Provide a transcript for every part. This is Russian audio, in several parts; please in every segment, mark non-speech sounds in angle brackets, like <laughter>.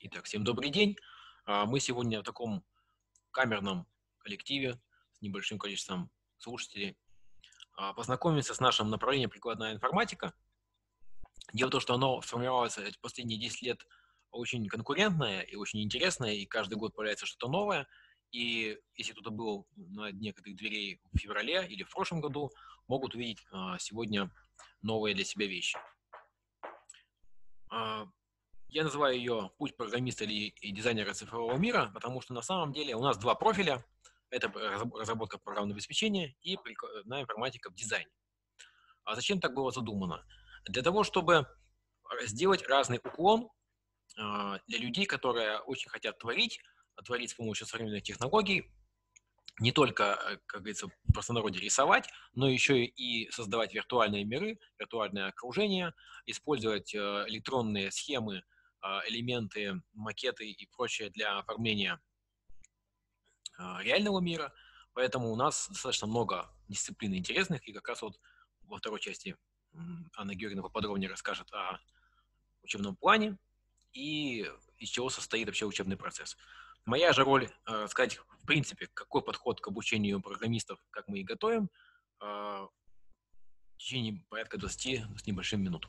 Итак, всем добрый день. А, мы сегодня в таком камерном коллективе с небольшим количеством слушателей а, познакомимся с нашим направлением прикладная информатика. Дело в том, что оно сформировалось последние 10 лет очень конкурентное и очень интересное, и каждый год появляется что-то новое. И если кто-то был на некоторых дверей в феврале или в прошлом году, могут увидеть а, сегодня новые для себя вещи. Я называю ее «Путь программиста или дизайнера цифрового мира», потому что на самом деле у нас два профиля. Это разработка программного обеспечения и прикладная информатика в дизайне. А зачем так было задумано? Для того, чтобы сделать разный уклон а, для людей, которые очень хотят творить, творить с помощью современных технологий, не только, э, как говорится, в простонародье рисовать, но еще и создавать виртуальные миры, виртуальное окружение, использовать э, электронные схемы а, элементы, макеты и прочее для оформления а, реального мира. Поэтому у нас достаточно много дисциплин интересных, и как раз вот во второй части Анна Георгиевна поподробнее расскажет о учебном плане и из чего состоит вообще учебный процесс. Моя же роль э, сказать, в принципе, какой подход к обучению программистов, как мы их готовим, в течение порядка 20 с небольшим минут.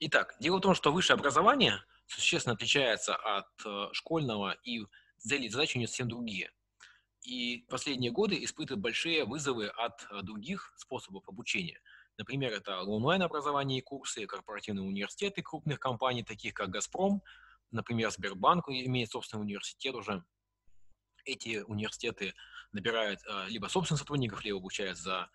Итак, дело в том, что высшее образование существенно отличается от э, школьного, и цели и задачи у него совсем другие. И последние годы испытывают большие вызовы от э, других способов обучения. Например, это онлайн-образование и курсы, корпоративные университеты крупных компаний, таких как «Газпром», например, Сбербанк имеет собственный университет уже. Эти университеты набирают э, либо собственных сотрудников, либо обучают за,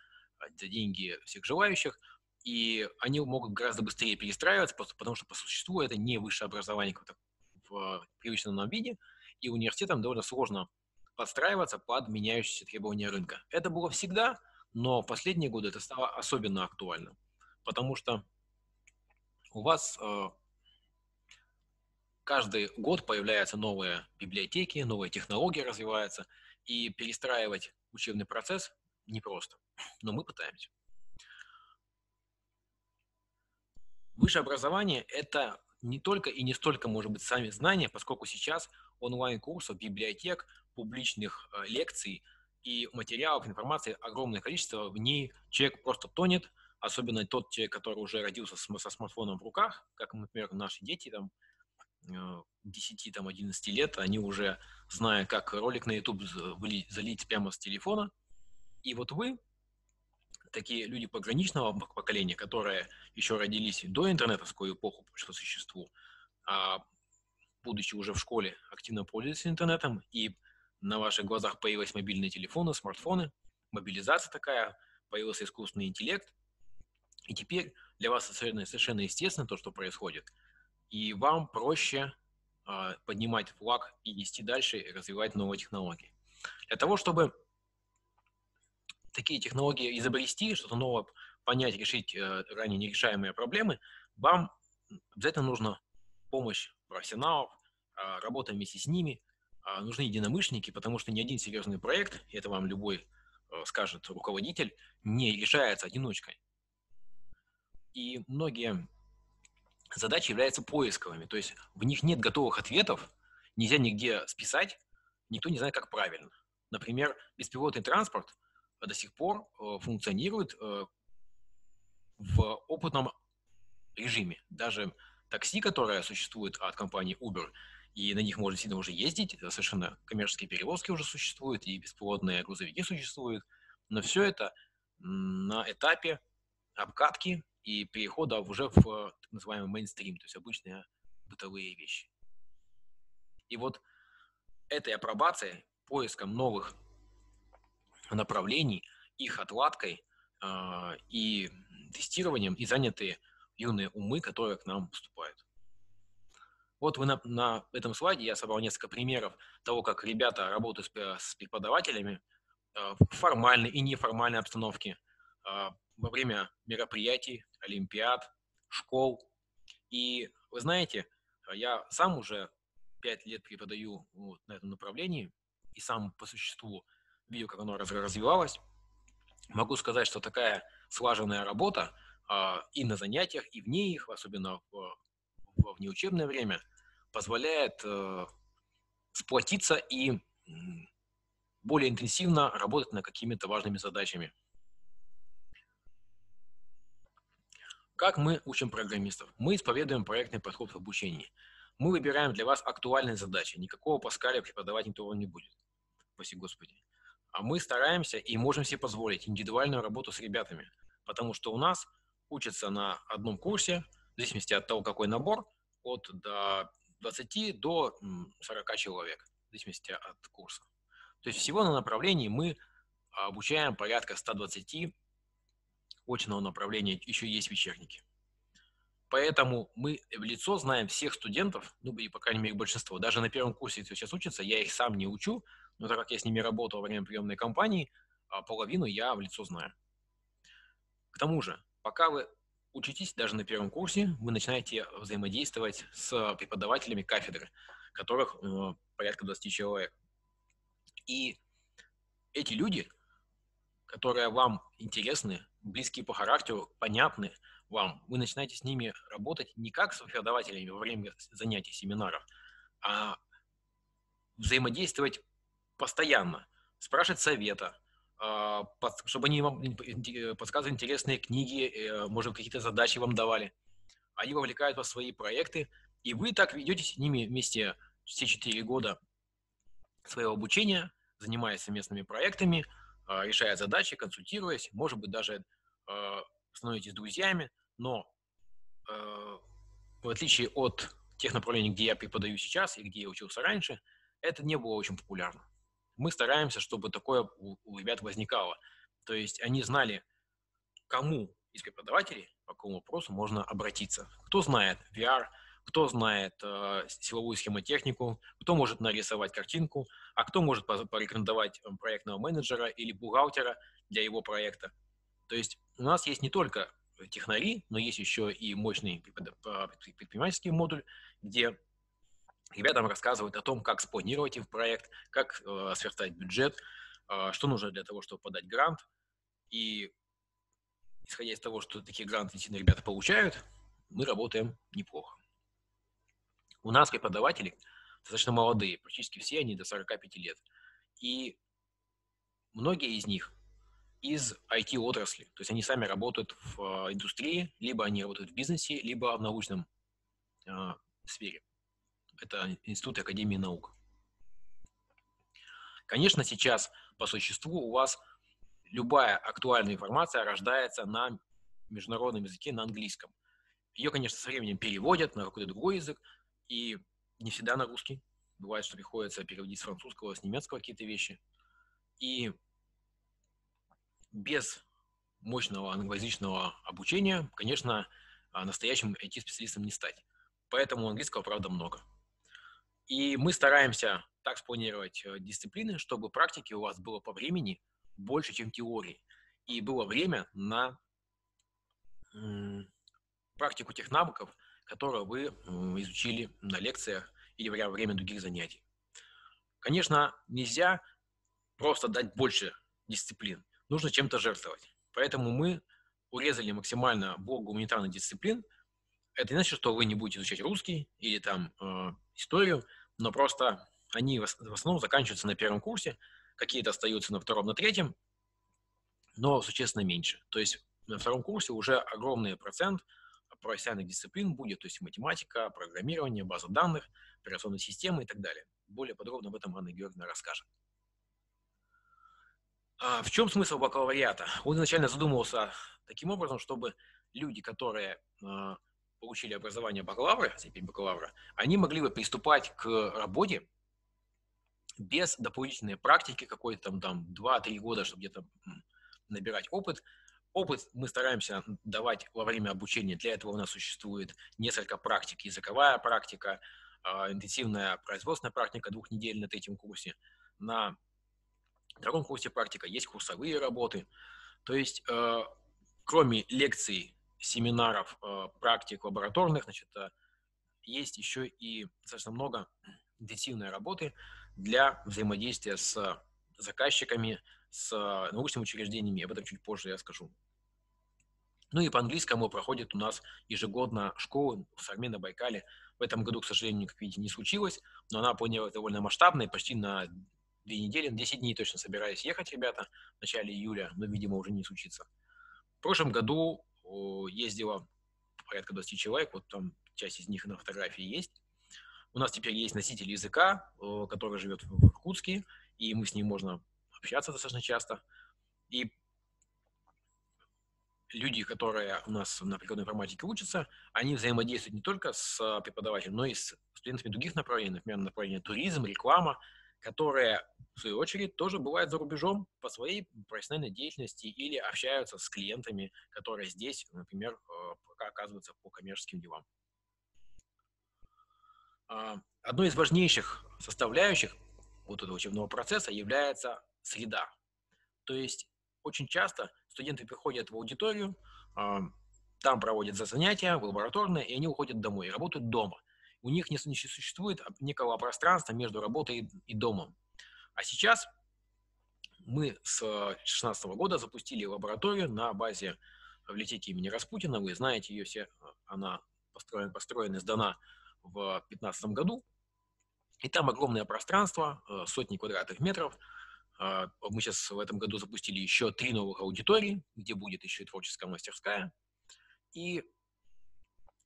за деньги всех желающих – и они могут гораздо быстрее перестраиваться, просто потому что по существу это не высшее образование как в привычном нам виде, и университетам довольно сложно подстраиваться под меняющиеся требования рынка. Это было всегда, но в последние годы это стало особенно актуально, потому что у вас э, каждый год появляются новые библиотеки, новые технологии развиваются, и перестраивать учебный процесс непросто, но мы пытаемся. Высшее образование – это не только и не столько, может быть, сами знания, поскольку сейчас онлайн-курсов, библиотек, публичных э, лекций и материалов, информации огромное количество, в ней человек просто тонет, особенно тот человек, который уже родился со смартфоном в руках, как, например, наши дети, там, 10-11 э, лет, они уже, зная, как ролик на YouTube залить прямо с телефона, и вот вы такие люди пограничного поколения, которые еще родились до интернетовскую эпоху по существу, а будучи уже в школе, активно пользуются интернетом, и на ваших глазах появились мобильные телефоны, смартфоны, мобилизация такая, появился искусственный интеллект, и теперь для вас совершенно, естественно то, что происходит, и вам проще э, поднимать флаг и нести дальше, и развивать новые технологии. Для того, чтобы такие технологии изобрести, что-то новое понять, решить э, ранее нерешаемые проблемы, вам обязательно нужна помощь профессионалов, э, работа вместе с ними, э, нужны единомышленники, потому что ни один серьезный проект, это вам любой э, скажет руководитель, не решается одиночкой. И многие задачи являются поисковыми, то есть в них нет готовых ответов, нельзя нигде списать, никто не знает, как правильно. Например, беспилотный транспорт до сих пор э, функционирует э, в опытном режиме. Даже такси, которое существует от компании Uber, и на них можно сильно уже ездить, совершенно коммерческие перевозки уже существуют, и беспилотные грузовики существуют, но все это на этапе обкатки и перехода уже в так называемый мейнстрим, то есть обычные бытовые вещи. И вот этой апробацией, поиском новых направлений, их отладкой э, и тестированием и заняты юные умы, которые к нам поступают. Вот вы на, на этом слайде я собрал несколько примеров того, как ребята работают с, с преподавателями э, в формальной и неформальной обстановке, э, во время мероприятий, олимпиад, школ. И вы знаете, я сам уже пять лет преподаю вот, на этом направлении и сам по существу видел, как оно развивалось. Могу сказать, что такая слаженная работа а, и на занятиях, и вне их, особенно в, в внеучебное время позволяет э, сплотиться и более интенсивно работать над какими-то важными задачами. Как мы учим программистов? Мы исповедуем проектный подход в обучении. Мы выбираем для вас актуальные задачи. Никакого Паскаля преподавать никто не будет. Спасибо Господи. А мы стараемся и можем себе позволить индивидуальную работу с ребятами, потому что у нас учатся на одном курсе, в зависимости от того, какой набор, от до 20 до 40 человек, в зависимости от курса. То есть всего на направлении мы обучаем порядка 120 очного направления, еще есть вечерники. Поэтому мы в лицо знаем всех студентов, ну и, по крайней мере, большинство. Даже на первом курсе, кто сейчас учится, я их сам не учу, но так как я с ними работал во время приемной кампании, а половину я в лицо знаю. К тому же, пока вы учитесь даже на первом курсе, вы начинаете взаимодействовать с преподавателями кафедры, которых э, порядка 20 человек. И эти люди, которые вам интересны, близкие по характеру, понятны – вам, вы начинаете с ними работать не как с преподавателями во время занятий, семинаров, а взаимодействовать постоянно, спрашивать совета, а, чтобы они вам подсказывали интересные книги, э, может, какие-то задачи вам давали. Они вовлекают вас в свои проекты, и вы так ведете с ними вместе все четыре года своего обучения, занимаясь совместными проектами, а, решая задачи, консультируясь, может быть, даже а, становитесь друзьями, но э, в отличие от тех направлений, где я преподаю сейчас и где я учился раньше, это не было очень популярно. Мы стараемся, чтобы такое у, ребят возникало. То есть они знали, кому из преподавателей по какому вопросу можно обратиться. Кто знает VR, кто знает э, силовую схемотехнику, кто может нарисовать картинку, а кто может порекомендовать э, проектного менеджера или бухгалтера для его проекта. То есть у нас есть не только технари, но есть еще и мощный предпринимательский модуль, где ребятам рассказывают о том, как спланировать их проект, как э, сверстать бюджет, э, что нужно для того, чтобы подать грант. И исходя из того, что такие гранты действительно ребята получают, мы работаем неплохо. У нас преподаватели достаточно молодые, практически все они до 45 лет. И многие из них из IT-отрасли. То есть они сами работают в а, индустрии, либо они работают в бизнесе, либо в научном э, сфере. Это Институт Академии наук. Конечно, сейчас по существу у вас любая актуальная информация рождается на международном языке, на английском. Ее, конечно, со временем переводят на какой-то другой язык, и не всегда на русский. Бывает, что приходится переводить с французского, с немецкого какие-то вещи. И без мощного англоязычного обучения, конечно, настоящим IT-специалистом не стать. Поэтому английского, правда, много. И мы стараемся так спланировать э, дисциплины, чтобы практики у вас было по времени больше, чем теории. И было время на практику тех навыков, которые вы изучили на лекциях или во время других занятий. Конечно, нельзя просто дать больше дисциплин нужно чем-то жертвовать. Поэтому мы урезали максимально блок гуманитарных дисциплин. Это не значит, что вы не будете изучать русский или там э, историю, но просто они в основном заканчиваются на первом курсе, какие-то остаются на втором, на третьем, но существенно меньше. То есть на втором курсе уже огромный процент профессиональных дисциплин будет, то есть математика, программирование, база данных, операционные системы и так далее. Более подробно об этом Анна Георгиевна расскажет. А в чем смысл бакалавриата? Он изначально задумывался таким образом, чтобы люди, которые а, получили образование бакалавра, степень бакалавра, они могли бы приступать к работе без дополнительной практики какой-то там, там 2-3 года, чтобы где-то набирать опыт. Опыт мы стараемся давать во время обучения. Для этого у нас существует несколько практик. Языковая практика, а, интенсивная производственная практика двухнедельная на третьем курсе. На втором курсе практика есть курсовые работы. То есть, э, кроме лекций, семинаров, э, практик лабораторных, значит, э, есть еще и достаточно много интенсивной работы для взаимодействия с заказчиками, с научными учреждениями. Об этом чуть позже я скажу. Ну и по-английскому проходит у нас ежегодно школу в Сарме на Байкале. В этом году, к сожалению, как видите, не случилось, но она планировалась довольно масштабной, почти на две недели, 10 дней точно собираюсь ехать, ребята, в начале июля, но, видимо, уже не случится. В прошлом году ездило порядка 20 человек, вот там часть из них на фотографии есть. У нас теперь есть носитель языка, который живет в Иркутске, и мы с ним можно общаться достаточно часто. И люди, которые у нас на прикладной информатике учатся, они взаимодействуют не только с преподавателем, но и с студентами других направлений, например, направление туризм, реклама, которые, в свою очередь, тоже бывают за рубежом по своей профессиональной деятельности или общаются с клиентами, которые здесь, например, э, пока оказываются по коммерческим делам. А, одной из важнейших составляющих вот этого учебного процесса является среда. То есть очень часто студенты приходят в аудиторию, а, там проводят занятия, в лабораторные, и они уходят домой, работают дома. У них не существует некого пространства между работой и домом. А сейчас мы с 2016 года запустили лабораторию на базе библиотеки имени Распутина. Вы знаете ее все, она построена, построена и сдана в 2015 году. И там огромное пространство, э, сотни квадратных метров – а, мы сейчас в этом году запустили еще три новых аудитории, где будет еще и творческая мастерская. И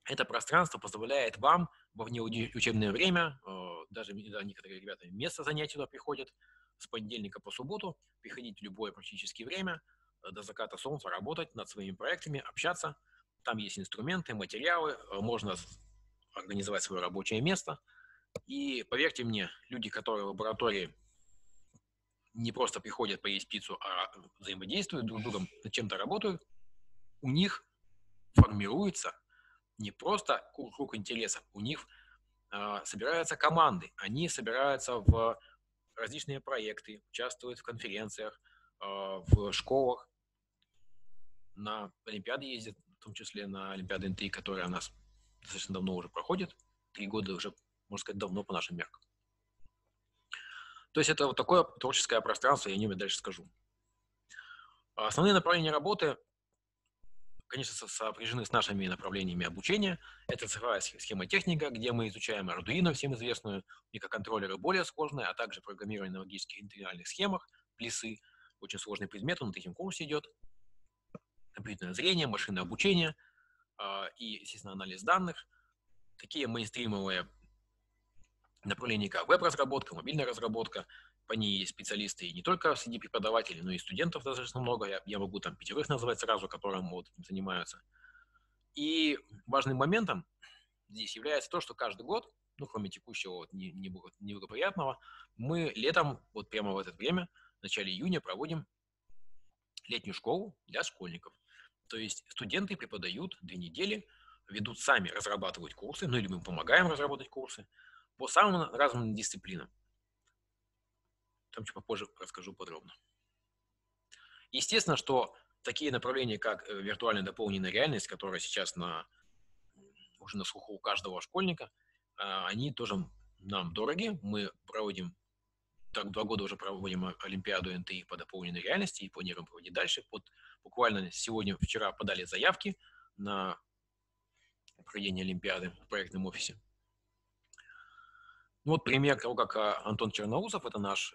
это пространство позволяет вам во внеучебное время, а, даже некоторые ребята место занятий туда приходят, с понедельника по субботу, приходить в любое практически время, а, до заката солнца работать над своими проектами, общаться. Там есть инструменты, материалы, можно организовать свое рабочее место. И поверьте мне, люди, которые в лаборатории не просто приходят поесть пиццу, а взаимодействуют друг с другом, над чем-то работают, у них формируется не просто круг интересов, у них э, собираются команды, они собираются в различные проекты, участвуют в конференциях, э, в школах, на Олимпиады ездят, в том числе на Олимпиады НТИ, которая у нас достаточно давно уже проходит, три года уже, можно сказать, давно по нашим меркам. То есть это вот такое творческое пространство, я о нем дальше скажу. Основные направления работы, конечно, сопряжены с нашими направлениями обучения. Это цифровая схема техника, где мы изучаем Arduino, всем известную, микроконтроллеры более сложные, а также программирование на логических интегральных схемах, плесы. Очень сложный предмет, он на третьем курсе идет. Компьютерное зрение, машинное обучение э, и, естественно, анализ данных. Такие мейнстримовые направлений как веб-разработка, мобильная разработка. По ней есть специалисты и не только среди преподавателей, но и студентов достаточно много. Я, я могу там пятерых назвать сразу, которым вот этим занимаются. И важным моментом здесь является то, что каждый год, ну, кроме текущего вот, неблагоприятного, мы летом, вот прямо в это время, в начале июня, проводим летнюю школу для школьников. То есть студенты преподают две недели, ведут сами, разрабатывают курсы, ну или мы помогаем разработать курсы, по самым разным дисциплинам. Там чуть попозже расскажу подробно. Естественно, что такие направления, как э, виртуальная дополненная реальность, которая сейчас на, уже на слуху у каждого школьника, а, они тоже нам дороги. Мы проводим, так два года уже проводим Олимпиаду НТИ по дополненной реальности и планируем проводить дальше. Вот буквально сегодня, вчера подали заявки на проведение Олимпиады в проектном офисе. Ну, вот пример того, как а, Антон Черноусов, это наш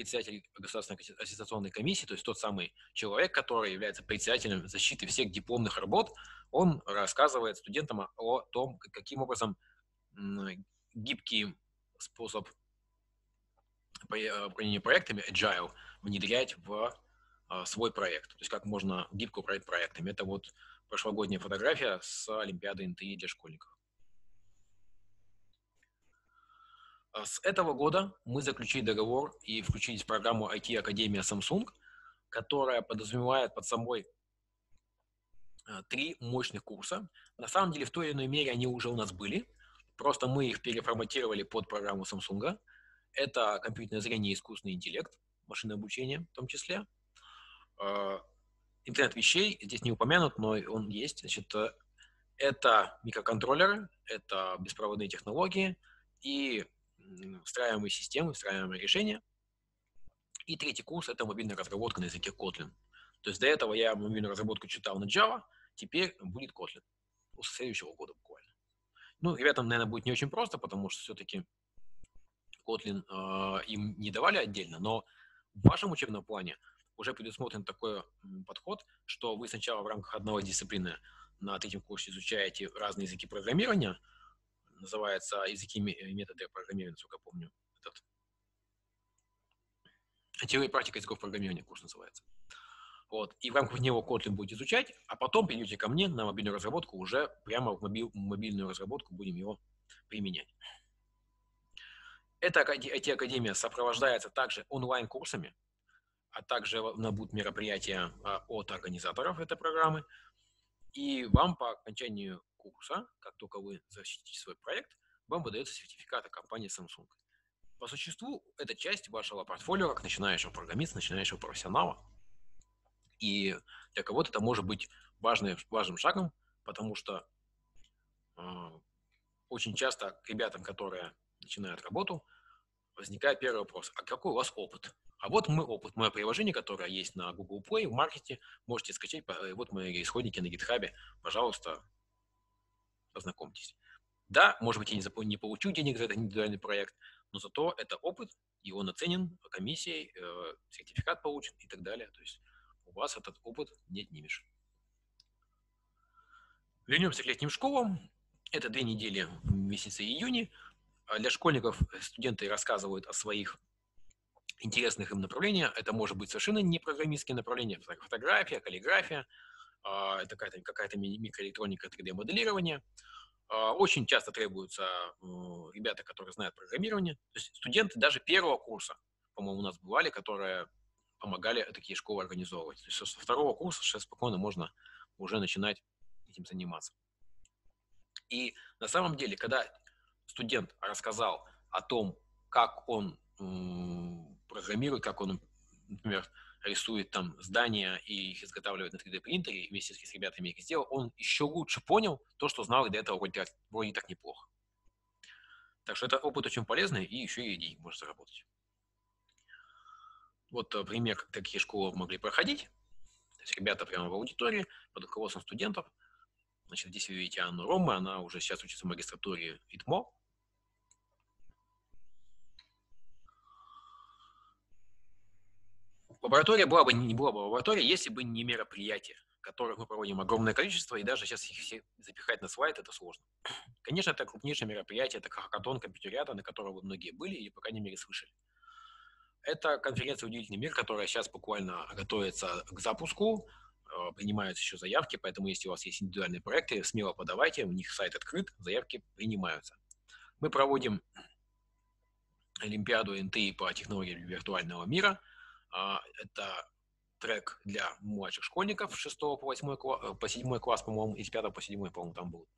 председатель Государственной аттестационной комиссии, то есть тот самый человек, который является председателем защиты всех дипломных работ, он рассказывает студентам о том, каким образом гибкий способ управления проектами, agile, внедрять в а, свой проект. То есть как можно гибко управлять проектами. Это вот прошлогодняя фотография с Олимпиады НТИ для школьников. А с этого года мы заключили договор и включились в программу IT Академия Samsung, которая подразумевает под собой а, три мощных курса. На самом деле, в той или иной мере они уже у нас были, просто мы их переформатировали под программу Samsung. Это компьютерное зрение и искусственный интеллект, машинное обучение в том числе. А, интернет вещей здесь не упомянут, но он есть. Значит, э, это микроконтроллеры, это беспроводные технологии и встраиваемые системы, встраиваемые решения. И третий курс – это мобильная разработка на языке Kotlin. То есть до этого я мобильную разработку читал на Java, теперь будет Kotlin. Ну, со следующего года буквально. Ну, ребятам, наверное, будет не очень просто, потому что все-таки Kotlin э, им не давали отдельно, но в вашем учебном плане уже предусмотрен такой подход, что вы сначала в рамках одной дисциплины на третьем курсе изучаете разные языки программирования, называется языки методы программирования, насколько помню, этот. Теория и практика языков программирования курс называется. Вот. И в рамках него Kotlin будет изучать, а потом придете ко мне на мобильную разработку, уже прямо в мобиль, мобильную разработку будем его применять. Эта IT-академия сопровождается также онлайн-курсами, а также будут мероприятия а, от организаторов этой программы. И вам по окончанию курса, как только вы защитите свой проект, вам выдается сертификат от компании Samsung. По существу, это часть вашего портфолио как начинающего программиста, начинающего профессионала. И для кого-то это может быть важным, важным шагом, потому что э, очень часто к ребятам, которые начинают работу, возникает первый вопрос, а какой у вас опыт? А вот мой опыт, мое приложение, которое есть на Google Play, в маркете, можете скачать, вот мои исходники на GitHub, пожалуйста, познакомьтесь. Да, может быть, я не, не получу денег за этот индивидуальный проект, но зато это опыт, и он оценен комиссией, э, сертификат получен и так далее. То есть у вас этот опыт не отнимешь. Вернемся к летним школам. Это две недели в месяце июня. А для школьников студенты рассказывают о своих интересных им направлениях. Это может быть совершенно не программистские направления, фотография, каллиграфия, это какая-то, какая-то микроэлектроника, 3D-моделирование. А, очень часто требуются ребята, которые знают программирование. То есть студенты даже первого курса, по-моему, у нас бывали, которые помогали такие школы организовывать. То есть со второго курса сейчас спокойно можно уже начинать этим заниматься. И на самом деле, когда студент рассказал о том, как он программирует, как он, например, рисует там здания и их изготавливает на 3D принтере, и вместе с ребятами их сделал, он еще лучше понял то, что знал до этого вроде, вроде так неплохо. Так что это опыт очень полезный, и еще и идей можно заработать. Вот э, пример, как такие школы могли проходить. То есть ребята прямо в аудитории под руководством студентов. Значит, здесь вы видите Анну Рома, она уже сейчас учится в магистратуре ИТМО. Лаборатория была бы не была бы лаборатория, если бы не мероприятия, которых мы проводим огромное количество, и даже сейчас их все запихать на слайд это сложно. <clears throat> Конечно, это крупнейшее мероприятие, это хакатон компьютериата, на котором вы многие были или, по крайней мере, слышали. Это конференция «Удивительный мир», которая сейчас буквально готовится к запуску. Э, принимаются еще заявки, поэтому если у вас есть индивидуальные проекты, смело подавайте, у них сайт открыт, заявки принимаются. Мы проводим Олимпиаду НТИ по технологии виртуального мира. А, это трек для младших школьников 6 по 8 класс, э, по 7 класс, по-моему, и с 5 по 7, по-моему, там был.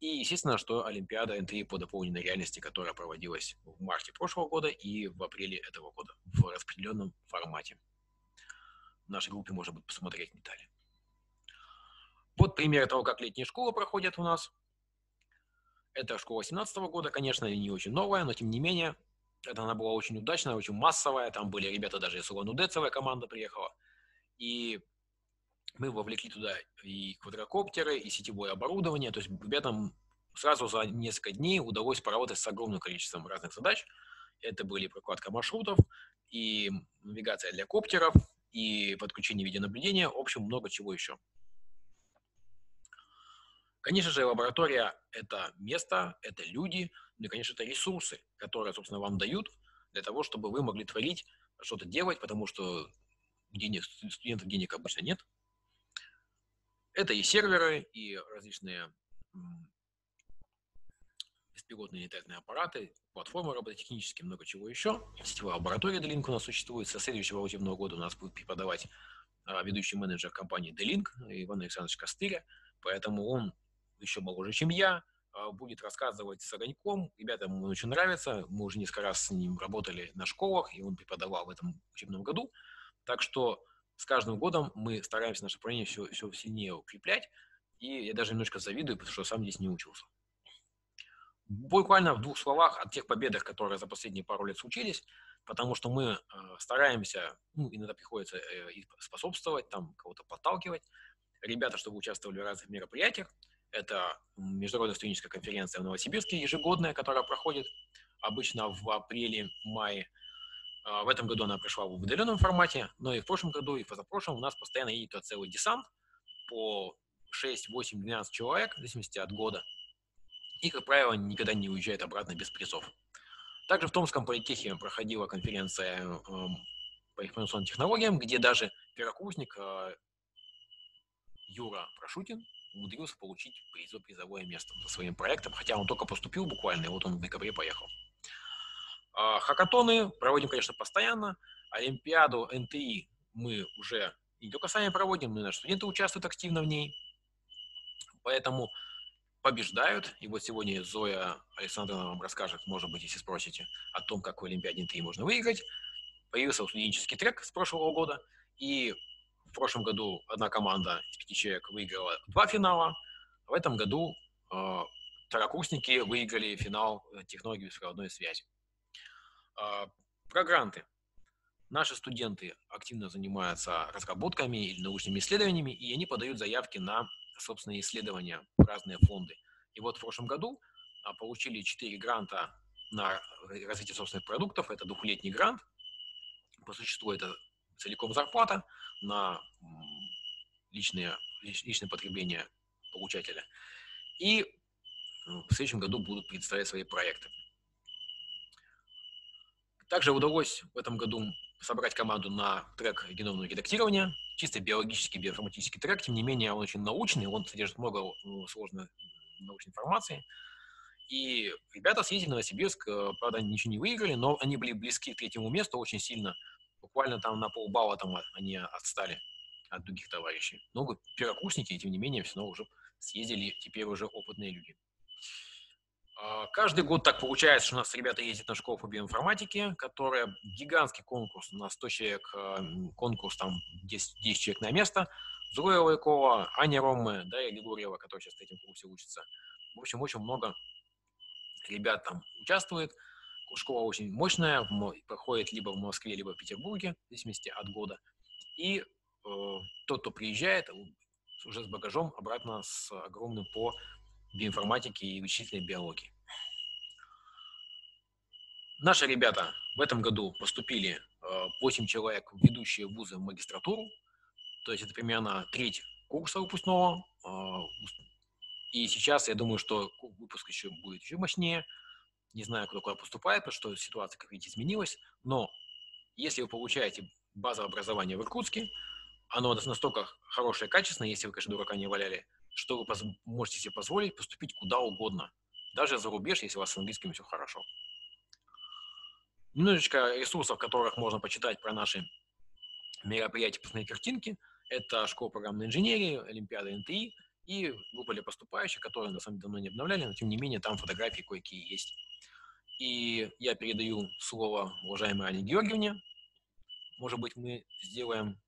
И, естественно, что Олимпиада N3 по дополненной реальности, которая проводилась в марте прошлого года и в апреле этого года в распределенном формате. В нашей группе можно будет посмотреть детали. Вот пример того, как летняя школа проходит у нас. Это школа 17 года, конечно, не очень новая, но тем не менее, это она была очень удачная, очень массовая. Там были ребята, даже из Улан-Удэ целая команда приехала. И мы вовлекли туда и квадрокоптеры, и сетевое оборудование. То есть ребятам сразу за несколько дней удалось поработать с огромным количеством разных задач. Это были прокладка маршрутов, и навигация для коптеров, и подключение видеонаблюдения, в общем, много чего еще. Конечно же, лаборатория – это место, это люди, ну и, конечно, это ресурсы, которые, собственно, вам дают для того, чтобы вы могли творить, что-то делать, потому что денег, студентов денег обычно нет, это и серверы, и различные беспилотные летательные аппараты, платформы робототехнические, много чего еще. Сетевая лаборатория D-Link у нас существует. Со следующего учебного года у нас будет преподавать а, ведущий менеджер компании D-Link Иван Александрович Костыря. Поэтому он еще моложе, чем я, а, будет рассказывать с огоньком. Ребятам ему очень нравится. Мы уже несколько раз с ним работали на школах, и он преподавал в этом учебном году. Так что с каждым годом мы стараемся наше направление все, все сильнее укреплять, и я даже немножко завидую, потому что сам здесь не учился. Буквально в двух словах о тех победах, которые за последние пару лет случились, потому что мы э, стараемся, ну, иногда приходится э, способствовать, там, кого-то подталкивать. ребята, чтобы участвовали в разных мероприятиях. Это международная студенческая конференция в Новосибирске ежегодная, которая проходит обычно в апреле-мае. А, в этом году она пришла в удаленном формате, но и в прошлом году, и в позапрошлом у нас постоянно едет целый десант по 6, 8, 12 человек, в зависимости от года. И, как правило, никогда не уезжает обратно без призов. Также в Томском политехе проходила конференция эм, по информационным технологиям, где даже первокурсник э, Юра Прошутин умудрился получить призо, призовое место за своим проектом, хотя он только поступил буквально, и вот он в декабре поехал. А, хакатоны проводим, конечно, постоянно. Олимпиаду НТИ мы уже не только сами проводим, но и наши студенты участвуют активно в ней. Поэтому побеждают. И вот сегодня Зоя Александровна вам расскажет, может быть, если спросите, о том, как в Олимпиаде НТИ можно выиграть. Появился студенческий трек с прошлого года, и в прошлом году одна команда из пяти человек выиграла два финала. В этом году э, второкурсники выиграли финал э, технологии беспроводной связи. Э, про гранты. Наши студенты активно занимаются разработками или научными исследованиями, и они подают заявки на собственные исследования в разные фонды. И вот в прошлом году а, получили 4 гранта на развитие собственных продуктов. Это двухлетний грант. По существу это целиком зарплата на личное, личное потребление получателя. И в следующем году будут представлять свои проекты. Также удалось в этом году собрать команду на трек геномного редактирования, чисто биологический, биоинформатический трек, тем не менее он очень научный, он содержит много ну, сложной научной информации. И ребята съездили в Новосибирск, э, правда, ничего не выиграли, но они были близки к третьему месту очень сильно. Буквально там на полбалла там они отстали от других товарищей. Много первокурсники, тем не менее, все равно уже съездили теперь уже опытные люди. А, каждый год так получается, что у нас ребята ездят на школу по биоинформатике, которая гигантский конкурс, у нас 100 человек, а, конкурс там 10, 10 человек на место. Зоя Лайкова, Аня Ромы, да, и Григорьева, который сейчас в третьем курсе учится. В общем, очень много ребят там участвует. Школа очень мощная, проходит либо в Москве, либо в Петербурге, в зависимости от года. И э, тот, кто приезжает, уже с багажом обратно с огромным по биоинформатики и вычислительной биологии. Наши ребята в этом году поступили 8 э, человек в ведущие вузы в магистратуру, то есть это примерно треть курса выпускного. Э, и сейчас я думаю, что выпуск еще будет еще мощнее. Не знаю, кто куда поступает, потому что ситуация, как видите, изменилась. Но если вы получаете базовое образование в Иркутске, оно настолько хорошее, качественное, если вы, конечно, дурака не валяли, что вы можете себе позволить поступить куда угодно, даже за рубеж, если у вас с английским все хорошо. Немножечко ресурсов, которых можно почитать про наши мероприятия, посмотреть картинки. Это школа программной инженерии, Олимпиада НТИ и группа для поступающих, которые на самом деле давно не обновляли, но тем не менее там фотографии кое-какие есть. И я передаю слово уважаемой Ане Георгиевне. Может быть, мы сделаем